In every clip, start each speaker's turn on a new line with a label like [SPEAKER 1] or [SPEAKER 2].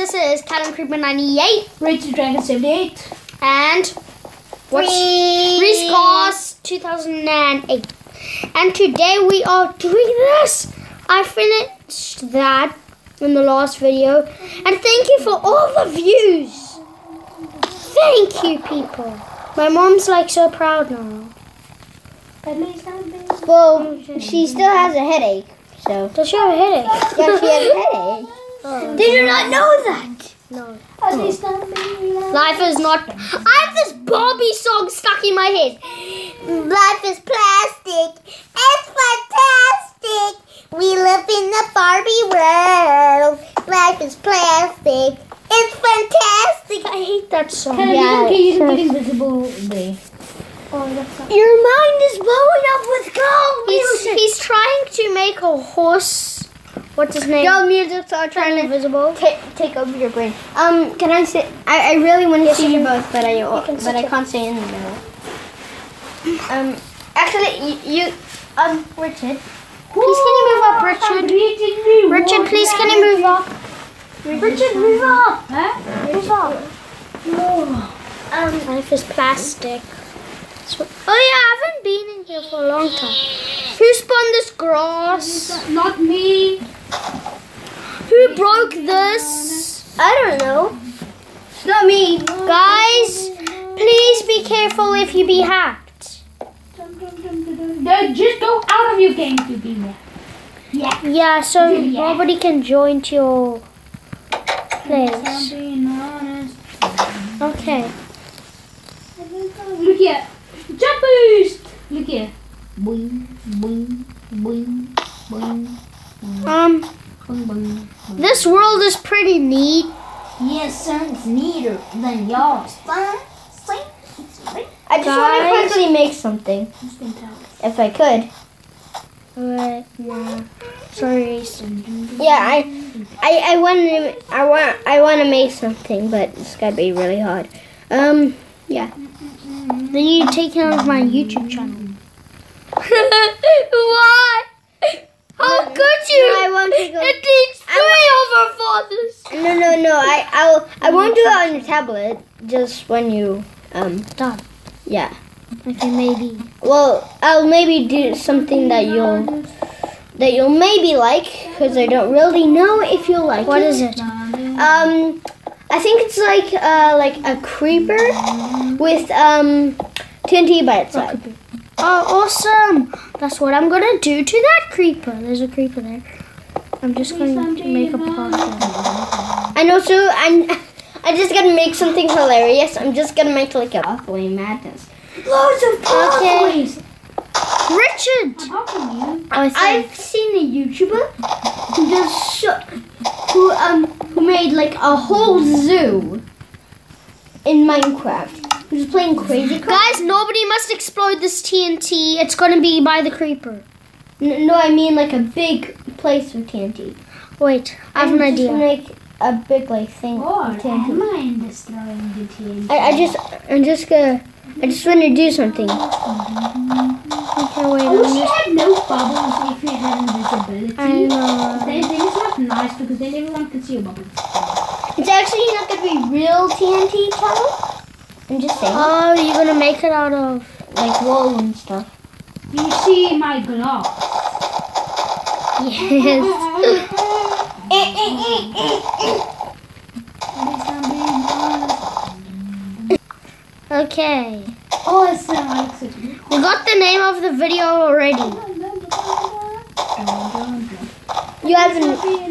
[SPEAKER 1] this is Callum Creeper 98
[SPEAKER 2] Rachel Dragon 78.
[SPEAKER 1] and what's Reese Goss 2008. And today we are doing this. I finished that in the last video. And thank you for all the views. Thank you, people. My mom's like so proud now.
[SPEAKER 2] At least I'm being.
[SPEAKER 3] Well, she still has a headache, so.
[SPEAKER 1] Does she have a headache?
[SPEAKER 3] Yeah, she has a headache. Did you not know that?
[SPEAKER 1] No.
[SPEAKER 2] At least I'm being.
[SPEAKER 1] Life is not. I have this Barbie song stuck in my head.
[SPEAKER 3] Life is plastic. It's fantastic. We live in the Barbie world. Life is plastic. It's fantastic.
[SPEAKER 1] I hate that song.
[SPEAKER 2] Can
[SPEAKER 3] Yeah,
[SPEAKER 2] you, you
[SPEAKER 3] sure.
[SPEAKER 2] get invisible day.
[SPEAKER 1] Oh, that's not-
[SPEAKER 3] Your mind is blowing up with gold
[SPEAKER 1] He's,
[SPEAKER 3] music.
[SPEAKER 1] he's trying to make a horse. What's his name?
[SPEAKER 3] Gold music's all trying to
[SPEAKER 1] Invisible.
[SPEAKER 3] ta- take over your brain. Um, can I say? I, I really want to see you both, but I but I can't stay in the middle. Um, actually, you, you um, Richard.
[SPEAKER 1] Please can you move up, Richard? Richard, please can you move up?
[SPEAKER 3] Richard, move up.
[SPEAKER 2] Huh?
[SPEAKER 3] Move up.
[SPEAKER 1] Um, life is plastic. So- oh yeah, I haven't been in here for a long time. Who spun this grass?
[SPEAKER 2] Not me.
[SPEAKER 1] Who broke this?
[SPEAKER 3] I don't know. It's not me.
[SPEAKER 1] Guys, please be careful if you be hacked.
[SPEAKER 2] No, just go out of your game to be there. Yeah.
[SPEAKER 1] Yeah, so
[SPEAKER 2] Yeah.
[SPEAKER 1] nobody can join to your place. Okay.
[SPEAKER 2] Look here. Jump boost. Look here. Boing, boing, boing, boing,
[SPEAKER 1] Um,
[SPEAKER 2] boing, boing.
[SPEAKER 1] this world is pretty neat.
[SPEAKER 2] Yes, son's neater than yours.
[SPEAKER 3] I just want to quickly make something, if I could.
[SPEAKER 1] Alright, yeah. Sorry.
[SPEAKER 3] Yeah, I, I, I want to, I want, I want to make something, but it's gotta be really hard. Um, yeah.
[SPEAKER 1] Then you take care of my YouTube channel. Why? How could you?
[SPEAKER 3] No, I won't take. A,
[SPEAKER 1] It needs three of our fathers.
[SPEAKER 3] no, no, no. I, I will. I won't do it on your tablet. Just when you, um,
[SPEAKER 1] Done.
[SPEAKER 3] yeah.
[SPEAKER 1] Okay, maybe.
[SPEAKER 3] Well, I'll maybe do something that you'll, that you'll maybe like, because I don't really know if you'll like
[SPEAKER 1] What
[SPEAKER 3] it.
[SPEAKER 1] is it?
[SPEAKER 3] Um, I think it's like uh like a creeper with um TNT by its side.
[SPEAKER 1] Oh, awesome! That's what I'm gonna do to that creeper. There's a creeper there. I'm just going to make a potion.
[SPEAKER 3] And also, I'm I'm just gonna make something hilarious. I'm just gonna make like a pathway madness. Loads of
[SPEAKER 1] Okay. Richard!
[SPEAKER 2] How can you?
[SPEAKER 1] I think.
[SPEAKER 3] I've seen a YouTuber who does sh- who um who made like a whole zoo in Minecraft. Who's playing Crazy Craft?
[SPEAKER 1] Guys, nobody must explode this TNT. It's gonna be by the creeper.
[SPEAKER 3] N- no, I mean like a big place with TNT.
[SPEAKER 1] Wait, I have
[SPEAKER 3] I'm
[SPEAKER 1] an
[SPEAKER 3] just
[SPEAKER 1] idea.
[SPEAKER 3] Make a big like thing
[SPEAKER 2] Or
[SPEAKER 3] with TNT.
[SPEAKER 2] am I destroying the TNT?
[SPEAKER 3] I, I just I'm just gonna I just want to do something.
[SPEAKER 1] Okay, wait.
[SPEAKER 2] I wish
[SPEAKER 1] I'm
[SPEAKER 2] you
[SPEAKER 1] just,
[SPEAKER 2] had no bubbles if you had invisibility.
[SPEAKER 1] I know.
[SPEAKER 2] They, then it's not nice because then everyone can see your bubbles.
[SPEAKER 3] It's actually not gonna be real TNT, Kelly. I'm just saying,
[SPEAKER 1] Oh, you're gonna make it out of.
[SPEAKER 3] like wool and stuff.
[SPEAKER 2] You see my glass.
[SPEAKER 1] Yes.
[SPEAKER 2] At least I'm being honest.
[SPEAKER 1] Okay.
[SPEAKER 2] Oh, awesome,
[SPEAKER 1] We got the name of the video already.
[SPEAKER 3] Oh, you haven't.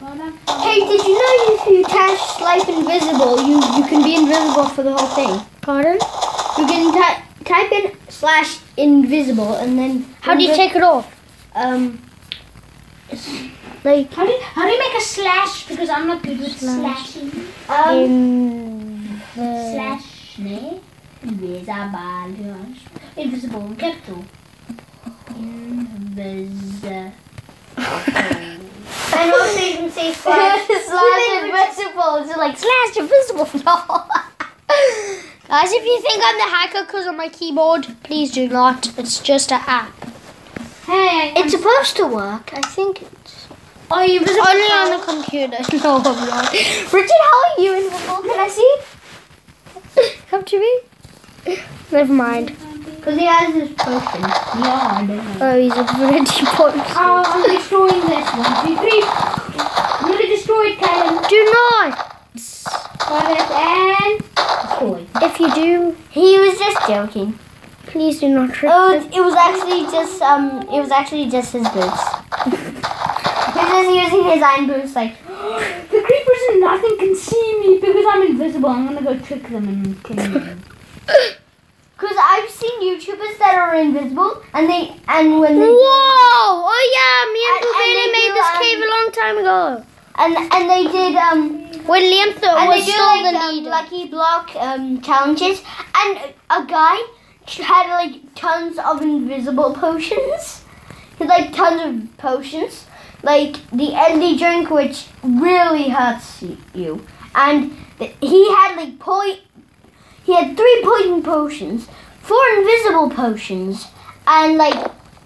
[SPEAKER 3] Hey, did you know if you touch life invisible, you you can be invisible for the whole thing.
[SPEAKER 1] Pardon?
[SPEAKER 3] You can ty- type in slash invisible and then
[SPEAKER 1] How do you take it off?
[SPEAKER 3] um like
[SPEAKER 2] How do, you, how do you make a slash? Because I'm not good with
[SPEAKER 1] Slash.
[SPEAKER 2] slashing.
[SPEAKER 3] um
[SPEAKER 1] In the
[SPEAKER 2] Slash. Ne? Invisible. Invisible in capital. Invisible.
[SPEAKER 3] and also you can say slash
[SPEAKER 1] slash invisible. Is it like slash invisible? No. Guys, if you think I'm the hacker because of my keyboard, please do not. It's just an app.
[SPEAKER 2] Hey,
[SPEAKER 3] It's supposed to work. I think it's.
[SPEAKER 2] oh, you was
[SPEAKER 1] Only on the computer. No, I'm not.
[SPEAKER 3] Richard, how are you invisible? Can I see?
[SPEAKER 1] Come to me. Never mind.
[SPEAKER 3] Because he has his potion.
[SPEAKER 2] Yeah, I don't know.
[SPEAKER 1] Oh, he's already points.
[SPEAKER 2] Oh, I'm destroying this. One, two, three. I'm gonna destroy it, Karen.
[SPEAKER 1] Do not.
[SPEAKER 2] Got it and destroy.
[SPEAKER 1] If you do,
[SPEAKER 3] He was just joking.
[SPEAKER 1] please do not trick
[SPEAKER 3] Oh,
[SPEAKER 1] me.
[SPEAKER 3] it it was actually just um, it was actually just his boots. he was just using his iron boots, like.
[SPEAKER 2] The creepers and nothing can see me because I'm invisible. I'm gonna go trick them and kill them.
[SPEAKER 3] Cause I've seen YouTubers that are invisible, and they and when they
[SPEAKER 1] Whoa! Oh yeah, me and
[SPEAKER 3] And- they
[SPEAKER 1] made
[SPEAKER 3] do,
[SPEAKER 1] this
[SPEAKER 3] um,
[SPEAKER 1] cave a long time ago.
[SPEAKER 3] and and they did um
[SPEAKER 1] When Liam thought
[SPEAKER 3] and
[SPEAKER 1] was
[SPEAKER 3] they do
[SPEAKER 1] still
[SPEAKER 3] like
[SPEAKER 1] the
[SPEAKER 3] um,
[SPEAKER 1] leader.
[SPEAKER 3] lucky block um challenges, and a guy had like tons of invisible potions. He had like tons of potions, like the Endy drink, which really hurts you, and he had like point. He had three poison potions, four invisible potions, and like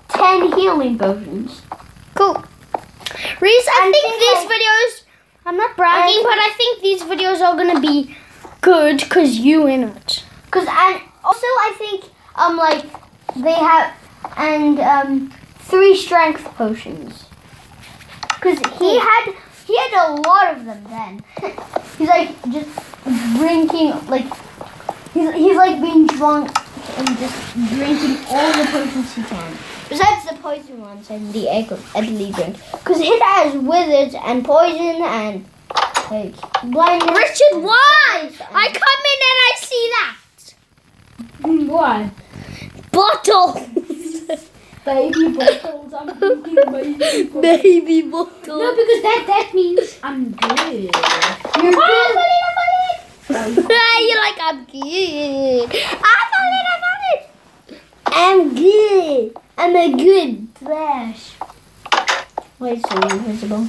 [SPEAKER 3] ten healing potions.
[SPEAKER 1] Cool. Reese, I
[SPEAKER 3] I
[SPEAKER 1] think,
[SPEAKER 3] think
[SPEAKER 1] these videos. I'm not bragging,
[SPEAKER 3] I-
[SPEAKER 1] but I think these videos are gonna be good because you in it.
[SPEAKER 3] Cause and also I think um like they have and um three strength potions. Cause he had he had a lot of them then. he's like just drinking like he's he's like being drunk and just drinking all the potions he can. Besides the poison ones and the egg deadly drink. Cause it has wizards and poison and like blindness.
[SPEAKER 1] Richard, why? I come in and I see that
[SPEAKER 2] What?
[SPEAKER 1] bottle.
[SPEAKER 2] Baby bottles. I'm thinking baby bottles.
[SPEAKER 1] Baby bottle.
[SPEAKER 2] No, because that that means I'm good.
[SPEAKER 3] You're good.
[SPEAKER 1] You're like I'm good. I found it. I found it. I'm good. I'm a good flash.
[SPEAKER 3] Wait, so invisible.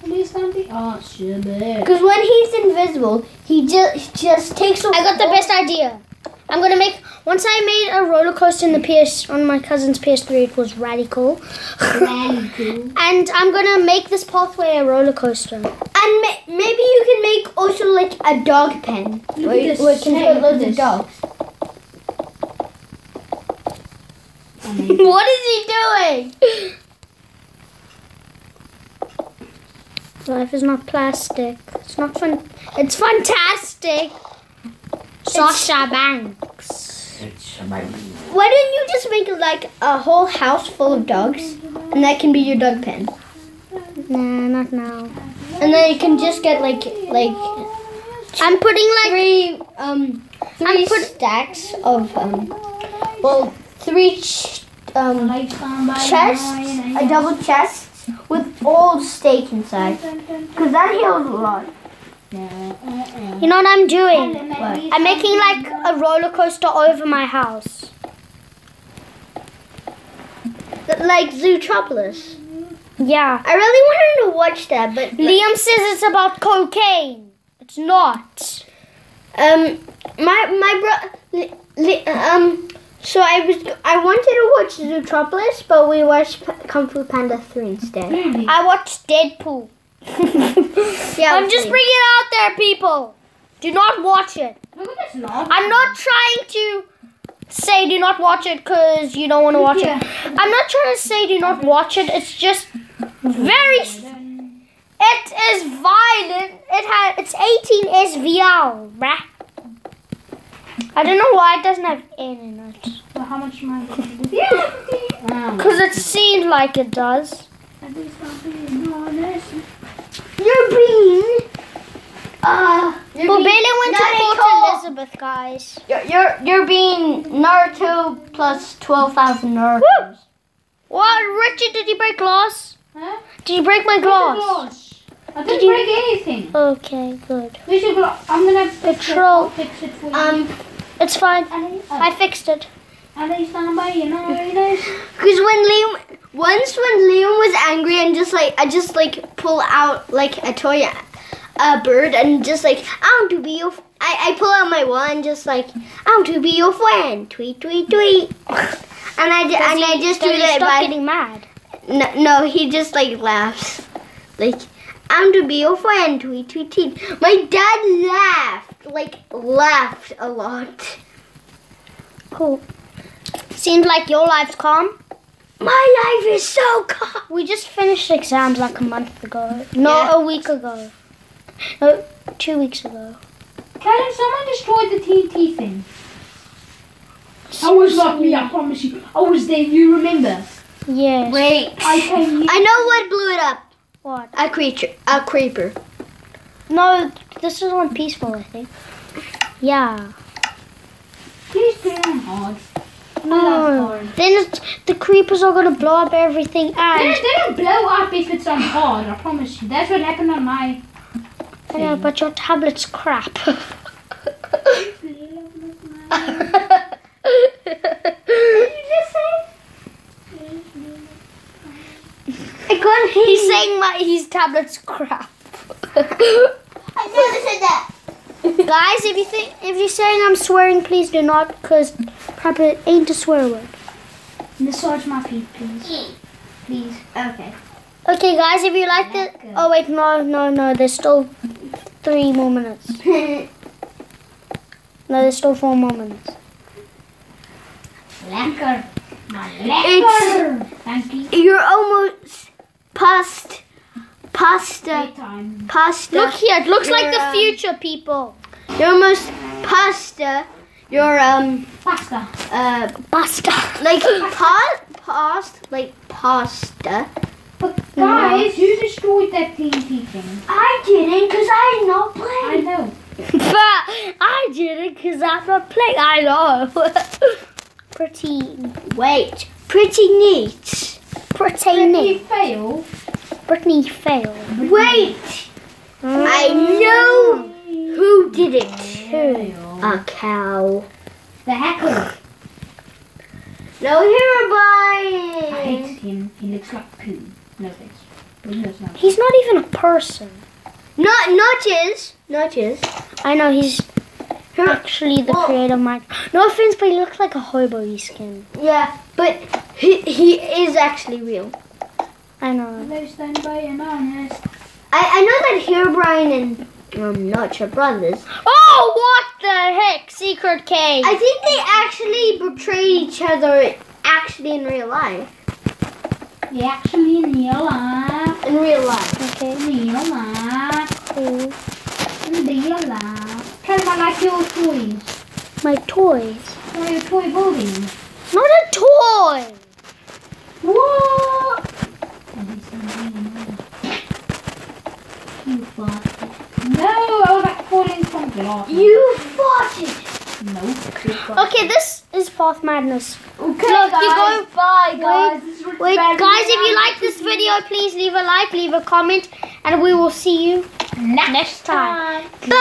[SPEAKER 2] Please don't be. Oh, shit.
[SPEAKER 3] Because when he's invisible, he just just takes.
[SPEAKER 1] I got the best idea. I'm gonna make once I made a roller coaster in the PS on my cousin's PS3. It was radical,
[SPEAKER 2] cool.
[SPEAKER 1] and I'm gonna make this pathway a roller coaster.
[SPEAKER 3] And ma- maybe you can make also like a dog pen where,
[SPEAKER 2] at
[SPEAKER 3] where can put loads of dogs.
[SPEAKER 1] What is he doing? Life is not plastic. It's not fun. It's fantastic. Sasha Banks.
[SPEAKER 3] Why don't you just make like a whole house full of dogs, and that can be your dog pen,
[SPEAKER 1] Nah, not now.
[SPEAKER 3] and then you can just get like like
[SPEAKER 1] I'm putting like
[SPEAKER 3] three um three
[SPEAKER 1] put-
[SPEAKER 3] stacks of um well three ch- um chests, a double chest with all steak inside, because that heals a lot.
[SPEAKER 1] You know what I'm doing.
[SPEAKER 3] What?
[SPEAKER 1] I'm making like a roller coaster over my house.
[SPEAKER 3] Like Zootropolis.
[SPEAKER 1] Yeah.
[SPEAKER 3] I really wanted to watch that, but
[SPEAKER 1] Liam says it's about cocaine. It's not.
[SPEAKER 3] um, my my bro, um, so I was I wanted to watch Zootropolis, but we watched Kung Fu Panda three instead.
[SPEAKER 2] Really?
[SPEAKER 1] I watched Deadpool.
[SPEAKER 3] Yeah,
[SPEAKER 1] I'm just bringing it out there, people. Do not watch it.
[SPEAKER 2] Look at this log.
[SPEAKER 1] I'm not trying to say do not watch it because you don't want to watch
[SPEAKER 2] Yeah.
[SPEAKER 1] it. I'm not trying to say do not watch it. It's just very. It is violent. It has. It's 18 SVR, bruh. I don't know why it doesn't have N in it.
[SPEAKER 2] So how much am I going to do? Yeah.
[SPEAKER 1] Because it seemed like it does.
[SPEAKER 3] You're being. Uh, you're
[SPEAKER 1] Well,
[SPEAKER 3] being
[SPEAKER 1] Bailey went to Port
[SPEAKER 3] Naruto.
[SPEAKER 1] Elizabeth, guys.
[SPEAKER 3] You're, you're you're being Naruto plus twelve thousand Naruto's.
[SPEAKER 1] What, Richard? Did you break glass?
[SPEAKER 2] Huh?
[SPEAKER 1] Did you break my glass?
[SPEAKER 2] I didn't
[SPEAKER 1] you-
[SPEAKER 2] break anything.
[SPEAKER 1] Okay, good.
[SPEAKER 2] We should go. I'm gonna fix it.
[SPEAKER 1] Troll.
[SPEAKER 2] Fix it for you.
[SPEAKER 3] Um,
[SPEAKER 1] It's fine.
[SPEAKER 2] Ali,
[SPEAKER 1] I fixed it.
[SPEAKER 2] Ali, stand by. You know it is.
[SPEAKER 3] Because when Liam, once when Liam was angry and just like, I just like pull out like a toy, a bird and just like, I want to be your, f- I, I pull out my one just like, I want to be your friend, tweet, tweet, tweet. and I ju- and I just do
[SPEAKER 1] Does he
[SPEAKER 3] that
[SPEAKER 1] stop
[SPEAKER 3] by
[SPEAKER 1] getting mad.
[SPEAKER 3] no, no he just like laughs like I'm to be your friend tweet tweet tweet my dad laughed like laughed a lot
[SPEAKER 1] Cool. Seems like your life's calm.
[SPEAKER 3] My life is so calm
[SPEAKER 1] We just finished exams like a month ago. Not
[SPEAKER 3] Yeah.
[SPEAKER 1] a week ago. No, two weeks ago.
[SPEAKER 2] Callum, someone destroyed the TNT thing. I was not me, I promise you. I was there, you remember?
[SPEAKER 1] Yes.
[SPEAKER 3] wait
[SPEAKER 2] I came.
[SPEAKER 3] I know what blew it up
[SPEAKER 1] What?
[SPEAKER 3] a creature a creeper
[SPEAKER 1] No, this is on peaceful, I think. Yeah.
[SPEAKER 2] Please put it on hard.
[SPEAKER 1] No. Then the creepers are gonna blow up everything and
[SPEAKER 2] they don't blow up if it's on hard, I promise you. That's what happened on my
[SPEAKER 1] I know, but your tablet's crap.
[SPEAKER 3] I can't hear
[SPEAKER 1] He's saying my his tablet's crap.
[SPEAKER 3] I never said that
[SPEAKER 1] Guys, if you think if you're saying I'm swearing, please do not, cause tablet ain't a swear word.
[SPEAKER 2] Massage my feet, please. Please.
[SPEAKER 3] okay
[SPEAKER 1] Okay, guys, if you like it. Oh wait, no, no, no. There's still three more minutes. No, there's still four more minutes.
[SPEAKER 2] Lekker. Maar lekker. Thank you.
[SPEAKER 3] You're almost past pasta pasta.
[SPEAKER 1] Look here, it looks like the
[SPEAKER 3] You're,
[SPEAKER 1] future, people.
[SPEAKER 3] You're almost pasta. You're um
[SPEAKER 2] Pasta.
[SPEAKER 3] uh
[SPEAKER 1] Basta.
[SPEAKER 3] like pa- past like pasta.
[SPEAKER 2] But guys, who destroyed that TNT thing?
[SPEAKER 3] I didn't because I'm not
[SPEAKER 2] I know.
[SPEAKER 1] but I didn't, because I'm not playing. I know. pretty,
[SPEAKER 3] Wait, pretty neat.
[SPEAKER 1] pretty
[SPEAKER 2] If
[SPEAKER 1] neat.
[SPEAKER 2] fail,
[SPEAKER 1] Brittany failed.
[SPEAKER 3] Wait, I know who did it.
[SPEAKER 2] fail.
[SPEAKER 3] A cow.
[SPEAKER 2] The hacker.
[SPEAKER 3] No hero boy.
[SPEAKER 2] I
[SPEAKER 3] boy.
[SPEAKER 2] hate him. He looks like poo. No thanks. He looks like
[SPEAKER 1] He's not even a person.
[SPEAKER 3] Not not his. Not his.
[SPEAKER 1] I know he's actually the
[SPEAKER 3] Well-
[SPEAKER 1] creator of mine. No offense, but he looks like a hobo skin.
[SPEAKER 3] Yeah, but he he is actually real.
[SPEAKER 1] I know.
[SPEAKER 2] Hello, stand by and honest.
[SPEAKER 3] I, I know that Herobrine and um not your brothers.
[SPEAKER 1] Oh, what the heck? Secret cave.
[SPEAKER 3] I think they actually portrayed each other actually in real life.
[SPEAKER 2] They actually in real life.
[SPEAKER 3] In real life.
[SPEAKER 1] okay,
[SPEAKER 2] In real life.
[SPEAKER 1] cool.
[SPEAKER 2] In real life. Tell I like your toys.
[SPEAKER 1] My toys.
[SPEAKER 2] Or your toy building.
[SPEAKER 1] Not a toy.
[SPEAKER 2] What? You bastard. No, I was like falling from glass.
[SPEAKER 3] You fought it.
[SPEAKER 2] No.
[SPEAKER 1] Okay, this is Path Madness.
[SPEAKER 3] Okay,
[SPEAKER 1] Look, you go-
[SPEAKER 3] Bye,
[SPEAKER 1] guys.
[SPEAKER 3] Was
[SPEAKER 1] Wait, guys, if you like this video, please leave a like, leave a comment, and we will see you next time.
[SPEAKER 3] Bye.